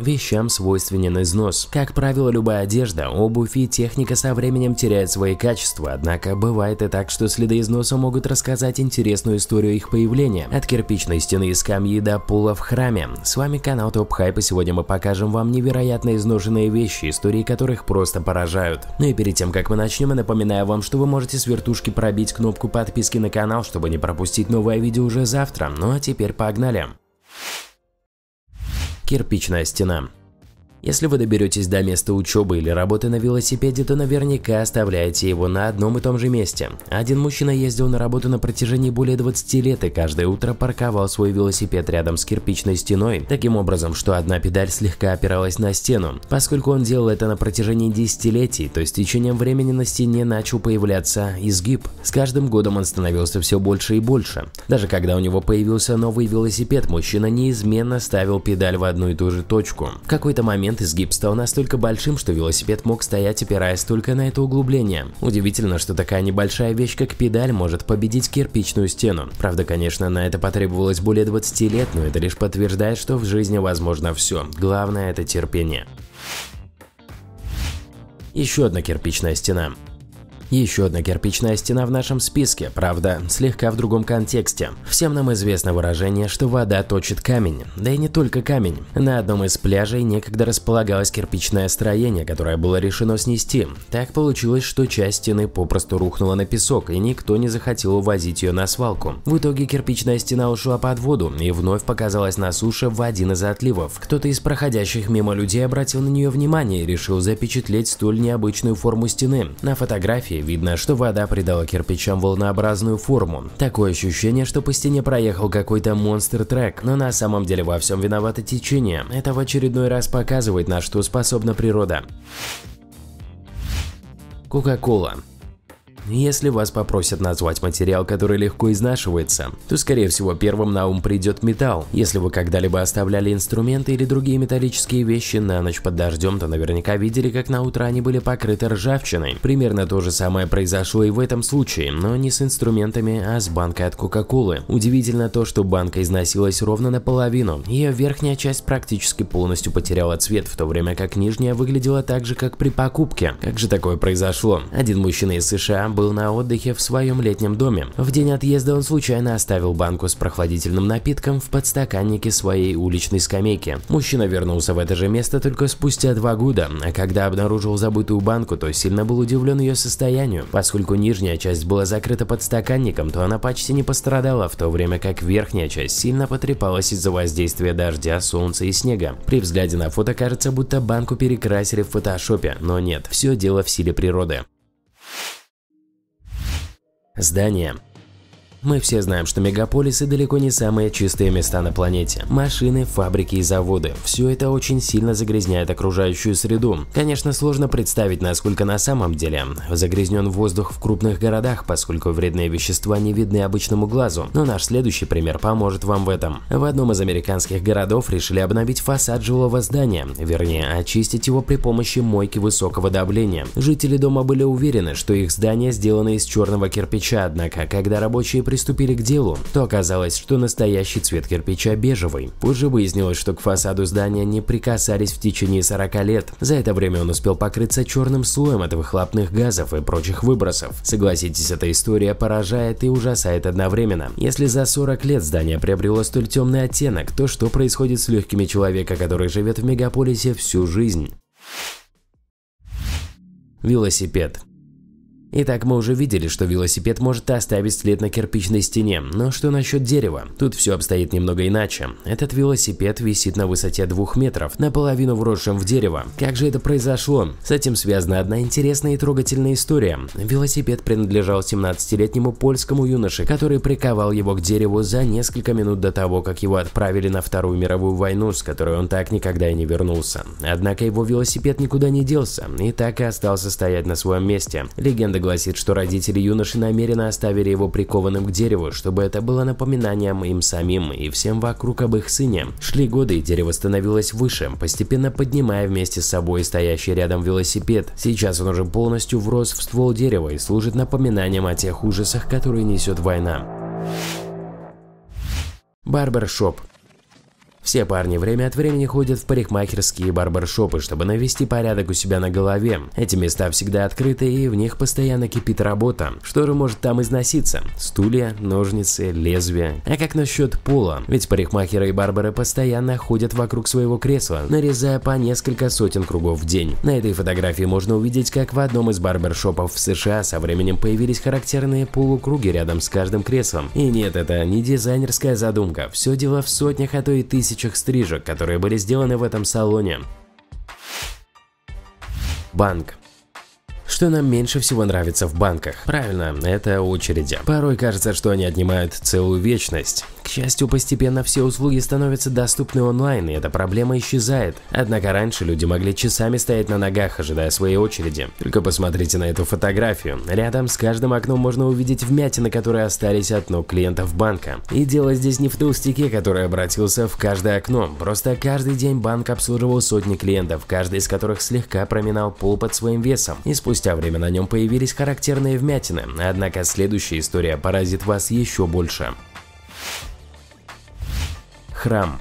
Вещам свойственен износ. Как правило, любая одежда, обувь и техника со временем теряют свои качества, однако бывает и так, что следы износа могут рассказать интересную историю их появления. От кирпичной стены и скамьи до пола в храме. С вами канал Топ Хайп и сегодня мы покажем вам невероятно изношенные вещи, истории которых просто поражают. Ну и перед тем, как мы начнем, я напоминаю вам, что вы можете с вертушки пробить кнопку подписки на канал, чтобы не пропустить новое видео уже завтра. Ну а теперь погнали! Кирпичная стена. Если вы доберетесь до места учебы или работы на велосипеде, то наверняка оставляете его на одном и том же месте. Один мужчина ездил на работу на протяжении более 20 лет и каждое утро парковал свой велосипед рядом с кирпичной стеной, таким образом, что одна педаль слегка опиралась на стену. Поскольку он делал это на протяжении десятилетий, то с течением времени на стене начал появляться изгиб. С каждым годом он становился все больше и больше. Даже когда у него появился новый велосипед, мужчина неизменно ставил педаль в одну и ту же точку. В какой-то момент момент изгиб стал настолько большим, что велосипед мог стоять опираясь только на это углубление. Удивительно, что такая небольшая вещь, как педаль, может победить кирпичную стену. Правда, конечно, на это потребовалось более 20 лет, но это лишь подтверждает, что в жизни возможно все. Главное это терпение. Еще одна кирпичная стена. Еще одна кирпичная стена в нашем списке, правда, слегка в другом контексте. Всем нам известно выражение, что вода точит камень. Да и не только камень. На одном из пляжей некогда располагалось кирпичное строение, которое было решено снести. Так получилось, что часть стены попросту рухнула на песок, и никто не захотел увозить ее на свалку. В итоге кирпичная стена ушла под воду и вновь показалась на суше в один из отливов. Кто-то из проходящих мимо людей обратил на нее внимание и решил запечатлеть столь необычную форму стены. На фотографии видно, что вода придала кирпичам волнообразную форму. Такое ощущение, что по стене проехал какой-то монстр-трек, но на самом деле во всем виновато течение. Это в очередной раз показывает, на что способна природа. Кока-кола. Если вас попросят назвать материал, который легко изнашивается, то скорее всего первым на ум придет металл. Если вы когда-либо оставляли инструменты или другие металлические вещи на ночь под дождем, то наверняка видели, как на утро они были покрыты ржавчиной. Примерно то же самое произошло и в этом случае, но не с инструментами, а с банкой от Кока-Колы. Удивительно то, что банка износилась ровно наполовину. Ее верхняя часть практически полностью потеряла цвет, в то время как нижняя выглядела так же, как при покупке. Как же такое произошло? Один мужчина из США был на отдыхе в своем летнем доме. В день отъезда он случайно оставил банку с прохладительным напитком в подстаканнике своей уличной скамейки. Мужчина вернулся в это же место только спустя два года, а когда обнаружил забытую банку, то сильно был удивлен ее состоянию. Поскольку нижняя часть была закрыта подстаканником, то она почти не пострадала, в то время как верхняя часть сильно потрепалась из-за воздействия дождя, солнца и снега. При взгляде на фото кажется, будто банку перекрасили в фотошопе, но нет, все дело в силе природы. Здание. Мы все знаем, что мегаполисы далеко не самые чистые места на планете. Машины, фабрики и заводы – все это очень сильно загрязняет окружающую среду. Конечно, сложно представить, насколько на самом деле загрязнен воздух в крупных городах, поскольку вредные вещества не видны обычному глазу. Но наш следующий пример поможет вам в этом. В одном из американских городов решили обновить фасад жилого здания, вернее, очистить его при помощи мойки высокого давления. Жители дома были уверены, что их здание сделано из черного кирпича, однако, когда рабочие приступили к делу, то оказалось, что настоящий цвет кирпича бежевый. Позже выяснилось, что к фасаду здания не прикасались в течение 40 лет. За это время он успел покрыться черным слоем от выхлопных газов и прочих выбросов. Согласитесь, эта история поражает и ужасает одновременно. Если за 40 лет здание приобрело столь темный оттенок, то что происходит с легкими человека, который живет в мегаполисе всю жизнь? Велосипед. Итак, мы уже видели, что велосипед может оставить след на кирпичной стене, но что насчет дерева? Тут все обстоит немного иначе. Этот велосипед висит на высоте двух метров, наполовину вросшим в дерево. Как же это произошло? С этим связана одна интересная и трогательная история. Велосипед принадлежал 17-летнему польскому юноше, который приковал его к дереву за несколько минут до того, как его отправили на Вторую мировую войну, с которой он так никогда и не вернулся. Однако его велосипед никуда не делся и так и остался стоять на своем месте. Легенда гласит, что родители юноши намеренно оставили его прикованным к дереву, чтобы это было напоминанием им самим и всем вокруг об их сыне. Шли годы, и дерево становилось выше, постепенно поднимая вместе с собой стоящий рядом велосипед. Сейчас он уже полностью врос в ствол дерева и служит напоминанием о тех ужасах, которые несет война. Барбершоп Все парни время от времени ходят в парикмахерские и барбершопы, чтобы навести порядок у себя на голове. Эти места всегда открыты и в них постоянно кипит работа. Что же может там износиться? Стулья, ножницы, лезвия. А как насчет пола? Ведь парикмахеры и барберы постоянно ходят вокруг своего кресла, нарезая по несколько сотен кругов в день. На этой фотографии можно увидеть, как в одном из барбершопов в США со временем появились характерные полукруги рядом с каждым креслом. И нет, это не дизайнерская задумка. Все дело в сотнях, а то и тысячах стрижек, которые были сделаны в этом салоне. Банк. Что нам меньше всего нравится в банках? Правильно, это очереди. Порой кажется, что они отнимают целую вечность. Счастью, постепенно все услуги становятся доступны онлайн, и эта проблема исчезает. Однако раньше люди могли часами стоять на ногах, ожидая своей очереди. Только посмотрите на эту фотографию. Рядом с каждым окном можно увидеть вмятины, которые остались от ног клиентов банка. И дело здесь не в толстяке, который обратился в каждое окно. Просто каждый день банк обслуживал сотни клиентов, каждый из которых слегка проминал пол под своим весом. И спустя время на нем появились характерные вмятины, однако следующая история поразит вас еще больше. Храм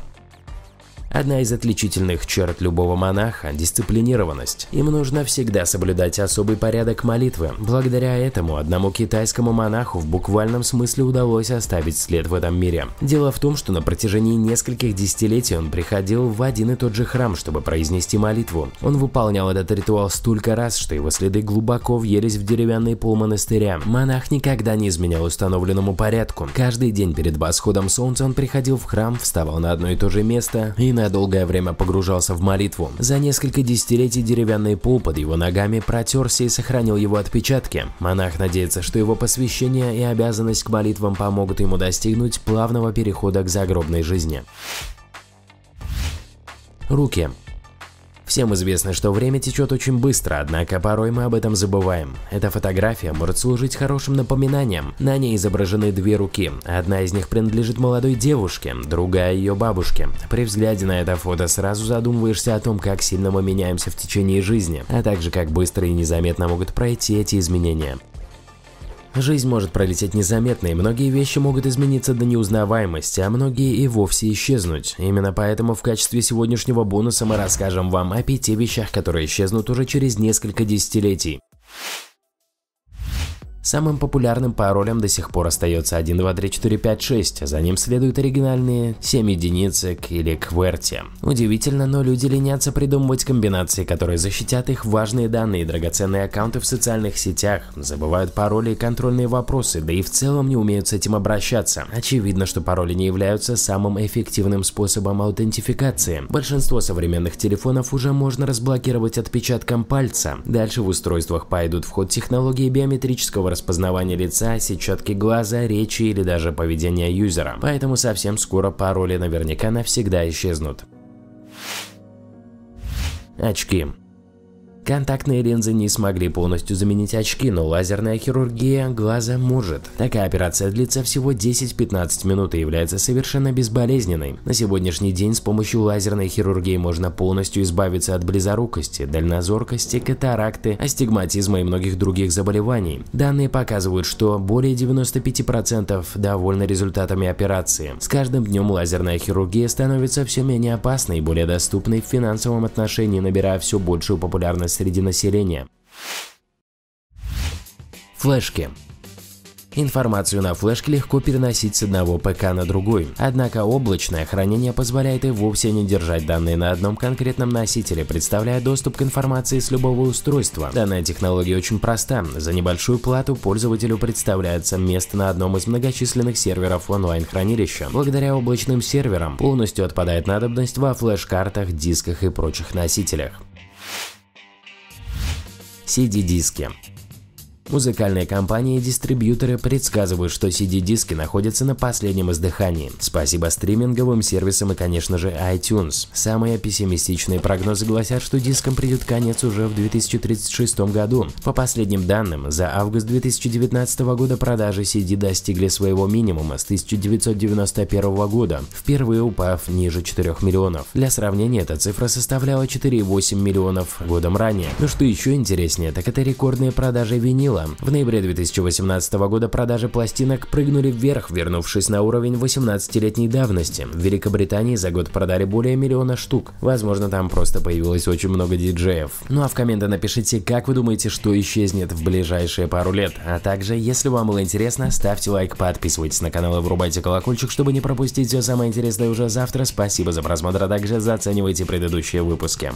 Одна из отличительных черт любого монаха – дисциплинированность. Им нужно всегда соблюдать особый порядок молитвы. Благодаря этому одному китайскому монаху в буквальном смысле удалось оставить след в этом мире. Дело в том, что на протяжении нескольких десятилетий он приходил в один и тот же храм, чтобы произнести молитву. Он выполнял этот ритуал столько раз, что его следы глубоко въелись в деревянный пол монастыря. Монах никогда не изменял установленному порядку. Каждый день перед восходом солнца он приходил в храм, вставал на одно и то же место и на долгое время погружался в молитву. За несколько десятилетий деревянный пол под его ногами протерся и сохранил его отпечатки. Монах надеется, что его посвящение и обязанность к молитвам помогут ему достигнуть плавного перехода к загробной жизни. Руки. Всем известно, что время течет очень быстро, однако порой мы об этом забываем. Эта фотография может служить хорошим напоминанием. На ней изображены две руки. Одна из них принадлежит молодой девушке, другая ее бабушке. При взгляде на это фото сразу задумываешься о том, как сильно мы меняемся в течение жизни, а также как быстро и незаметно могут пройти эти изменения. Жизнь может пролететь незаметно, и многие вещи могут измениться до неузнаваемости, а многие и вовсе исчезнуть. Именно поэтому в качестве сегодняшнего бонуса мы расскажем вам о пяти вещах, которые исчезнут уже через несколько десятилетий. Самым популярным паролем до сих пор остается 123456, за ним следуют оригинальные 7 единицек или QWERTY. Удивительно, но люди ленятся придумывать комбинации, которые защитят их важные данные и драгоценные аккаунты в социальных сетях, забывают пароли и контрольные вопросы, да и в целом не умеют с этим обращаться. Очевидно, что пароли не являются самым эффективным способом аутентификации. Большинство современных телефонов уже можно разблокировать отпечатком пальца. Дальше в устройствах пойдут в ход технологии биометрического распознавания лица, сетчатки глаза, речи или даже поведения юзера, поэтому совсем скоро пароли наверняка навсегда исчезнут. Очки. Контактные линзы не смогли полностью заменить очки, но лазерная хирургия глаза может. Такая операция длится всего 10-15 минут и является совершенно безболезненной. На сегодняшний день с помощью лазерной хирургии можно полностью избавиться от близорукости, дальнозоркости, катаракты, астигматизма и многих других заболеваний. Данные показывают, что более 95% довольны результатами операции. С каждым днем лазерная хирургия становится все менее опасной и более доступной в финансовом отношении, набирая все большую популярность среди населения. Флешки. Информацию на флешке легко переносить с одного ПК на другой, однако облачное хранение позволяет и вовсе не держать данные на одном конкретном носителе, представляя доступ к информации с любого устройства. Данная технология очень проста. За небольшую плату пользователю представляется место на одном из многочисленных серверов онлайн-хранилища. Благодаря облачным серверам полностью отпадает надобность во флеш-картах, дисках и прочих носителях. CD-диски. Музыкальные компании и дистрибьюторы предсказывают, что CD-диски находятся на последнем издыхании. Спасибо стриминговым сервисам и, конечно же, iTunes. Самые пессимистичные прогнозы гласят, что дискам придет конец уже в 2036 году. По последним данным, за август 2019 года продажи CD достигли своего минимума с 1991 года, впервые упав ниже 4 миллионов. Для сравнения, эта цифра составляла 4,8 миллионов годом ранее. Но что еще интереснее, так это рекордные продажи винила взлетела. В ноябре 2018 года продажи пластинок прыгнули вверх, вернувшись на уровень 18-летней давности. В Великобритании за год продали более миллиона штук. Возможно, там просто появилось очень много диджеев. Ну а в комменты напишите, как вы думаете, что исчезнет в ближайшие пару лет. А также, если вам было интересно, ставьте лайк, подписывайтесь на канал и врубайте колокольчик, чтобы не пропустить все самое интересное уже завтра. Спасибо за просмотр, а также заценивайте предыдущие выпуски.